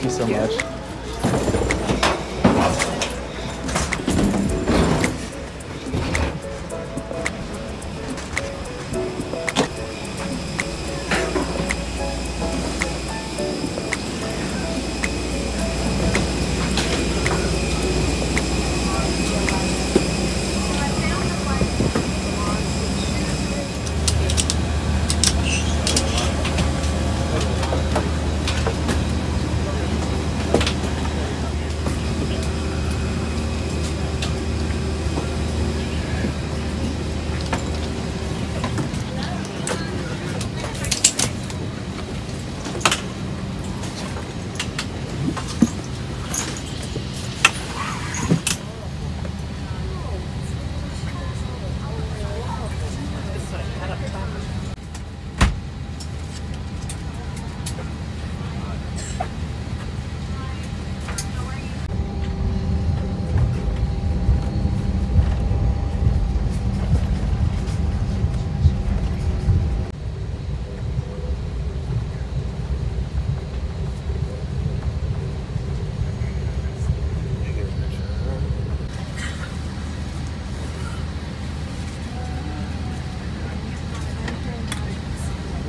Thank you so much.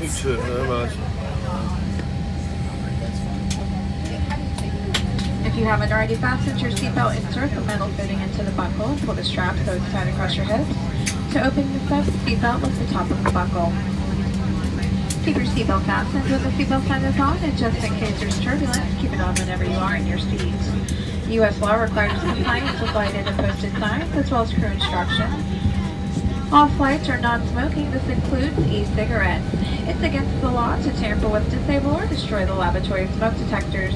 You too, much. If you haven't already fastened your seatbelt, insert the metal fitting into the buckle pull the strap so it's tied across your hips. To open the seatbelt, lift the top of the buckle. Keep your seatbelt fastened with the seatbelt sign is on, and just in case there's turbulence, keep it on whenever you are in your seat. U.S. law requires compliance with lighted and posted signs, as well as crew instructions. All flights are non-smoking. This includes e-cigarettes. It's against the law to tamper with, disable, or destroy the laboratory smoke detectors.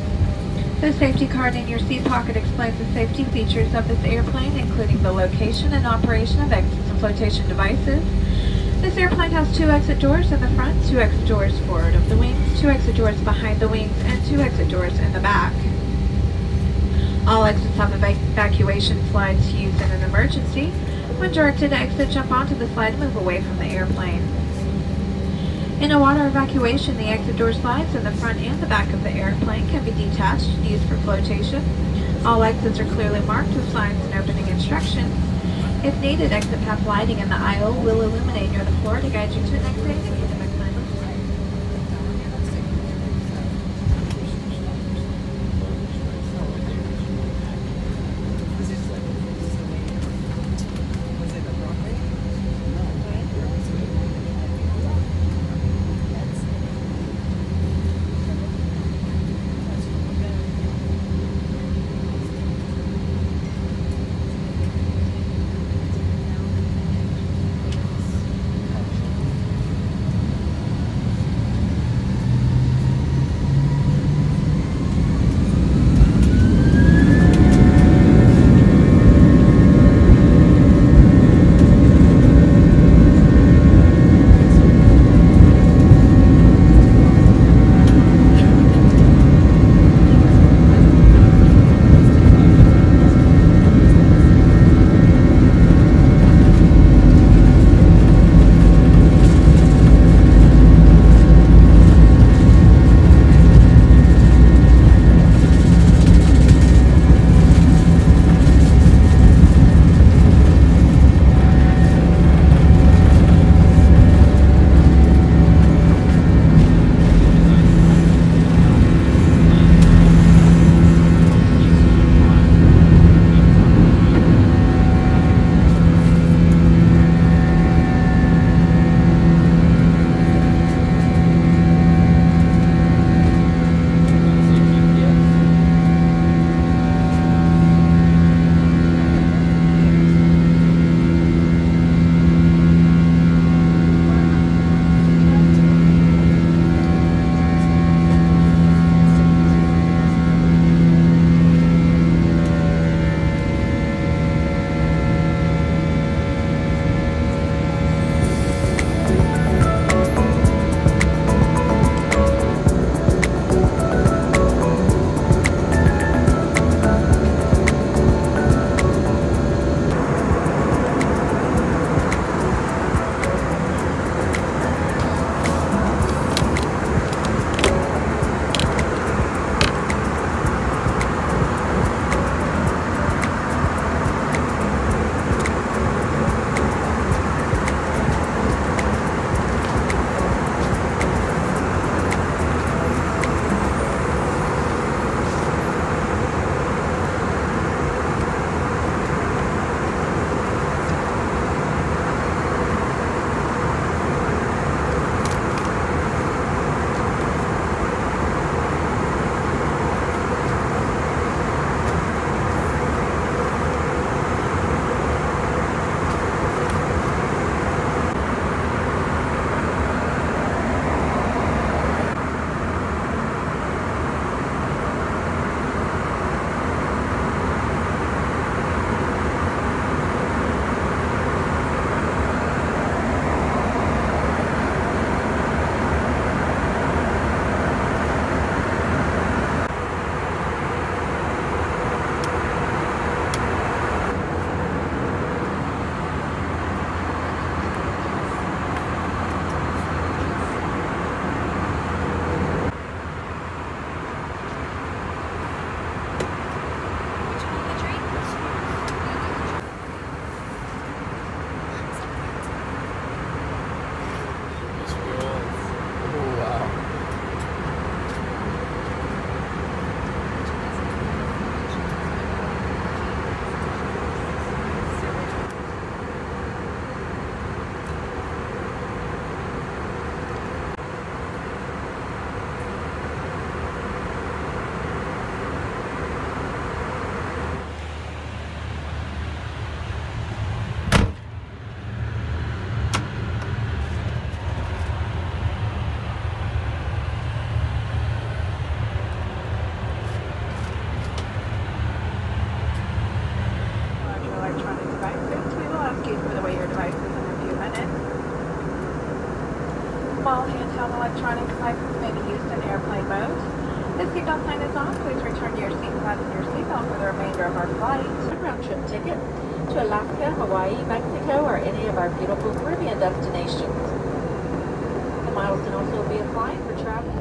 The safety card in your seat pocket explains the safety features of this airplane, including the location and operation of exits and flotation devices. This airplane has two exit doors in the front, two exit doors forward of the wings, two exit doors behind the wings, and two exit doors in the back. All exits have evacuation slides used in an emergency. When directed to exit, jump onto the slide and move away from the airplane. In a water evacuation, the exit door slides in the front and the back of the airplane can be detached and used for flotation. All exits are clearly marked with signs and opening instructions. If needed, exit path lighting in the aisle will illuminate near the floor to guide you to an exit round trip ticket to Alaska, Hawaii, Mexico, or any of our beautiful Caribbean destinations. The miles can also be applied for travel.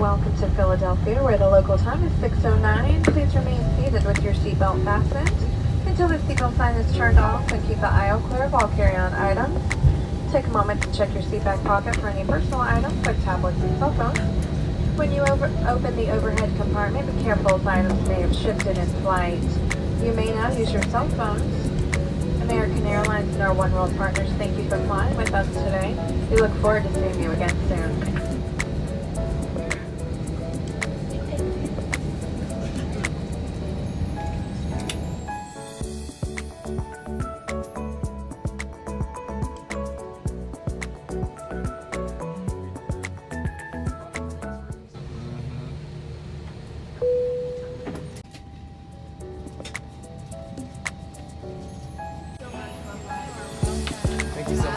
Welcome to Philadelphia, where the local time is 6.09. Please remain seated with your seatbelt fastened until the seatbelt sign is turned off and keep the aisle clear of all carry-on items. Take a moment to check your seat back pocket for any personal items like tablets and cell phones. When you open the overhead compartment, be careful as items may have shifted in flight. You may now use your cell phones. American Airlines and our oneworld partners thank you for flying with us today. We look forward to seeing you again soon.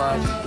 Much.